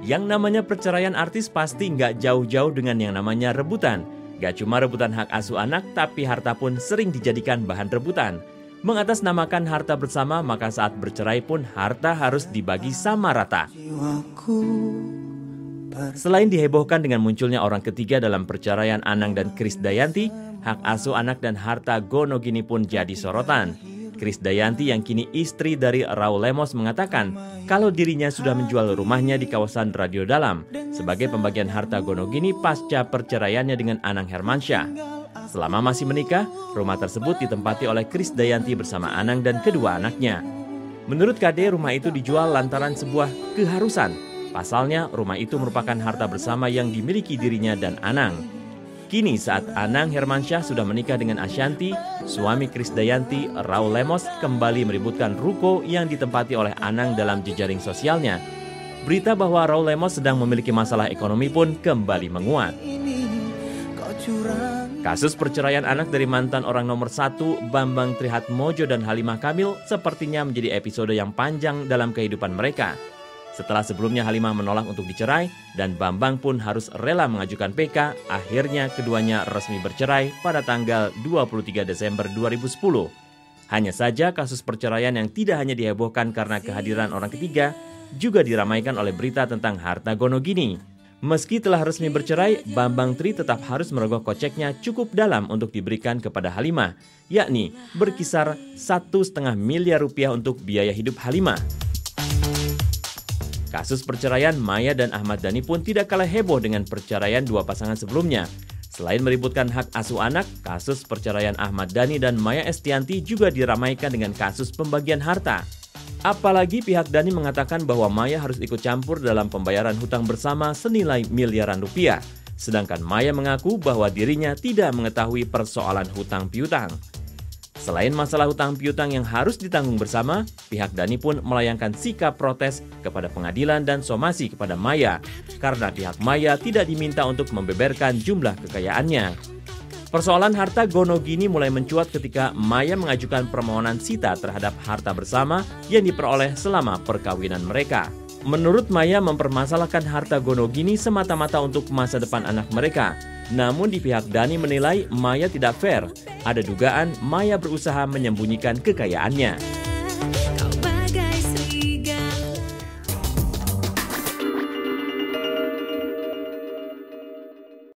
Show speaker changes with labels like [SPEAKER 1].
[SPEAKER 1] Yang namanya perceraian artis pasti nggak jauh-jauh dengan yang namanya rebutan. Gak cuma rebutan hak asuh anak, tapi harta pun sering dijadikan bahan rebutan. Mengatasnamakan harta bersama, maka saat bercerai pun harta harus dibagi sama rata. Selain dihebohkan dengan munculnya orang ketiga dalam perceraian Anang dan Kris Dayanti, hak asuh anak dan harta Gono gini pun jadi sorotan. Kris Dayanti yang kini istri dari Raul Lemos mengatakan kalau dirinya sudah menjual rumahnya di kawasan Radio Dalam sebagai pembagian harta Gonogini pasca perceraiannya dengan Anang Hermansyah. Selama masih menikah, rumah tersebut ditempati oleh Kris Dayanti bersama Anang dan kedua anaknya. Menurut KD, rumah itu dijual lantaran sebuah keharusan. Pasalnya, rumah itu merupakan harta bersama yang dimiliki dirinya dan Anang. Kini saat Anang Hermansyah sudah menikah dengan Ashanti, suami Kris Dayanti, Raul Lemos, kembali meributkan ruko yang ditempati oleh Anang dalam jejaring sosialnya. Berita bahwa Raul Lemos sedang memiliki masalah ekonomi pun kembali menguat. Kasus perceraian anak dari mantan orang nomor satu Bambang Trihatmojo dan Halimah Kamil sepertinya menjadi episode yang panjang dalam kehidupan mereka. Setelah sebelumnya Halimah menolak untuk dicerai dan Bambang pun harus rela mengajukan PK, akhirnya keduanya resmi bercerai pada tanggal 23 Desember 2010. Hanya saja kasus perceraian yang tidak hanya dihebohkan karena kehadiran orang ketiga, juga diramaikan oleh berita tentang harta gono gini. Meski telah resmi bercerai, Bambang Tri tetap harus merogoh koceknya cukup dalam untuk diberikan kepada Halimah, yakni berkisar satu setengah miliar rupiah untuk biaya hidup Halimah. Kasus perceraian Maya dan Ahmad Dhani pun tidak kalah heboh dengan perceraian dua pasangan sebelumnya. Selain meributkan hak asuh anak, kasus perceraian Ahmad Dhani dan Maya Estianti juga diramaikan dengan kasus pembagian harta. Apalagi pihak Dhani mengatakan bahwa Maya harus ikut campur dalam pembayaran hutang bersama senilai miliaran rupiah. Sedangkan Maya mengaku bahwa dirinya tidak mengetahui persoalan hutang piutang. Selain masalah hutang piutang yang harus ditanggung bersama, pihak Dani pun melayangkan sikap protes kepada pengadilan dan somasi kepada Maya karena pihak Maya tidak diminta untuk membeberkan jumlah kekayaannya. Persoalan harta Gono Gini mulai mencuat ketika Maya mengajukan permohonan sita terhadap harta bersama yang diperoleh selama perkawinan mereka. Menurut Maya mempermasalahkan harta Gono Gini semata-mata untuk masa depan anak mereka, namun di pihak Dani menilai Maya tidak fair. Ada dugaan Maya berusaha menyembunyikan kekayaannya.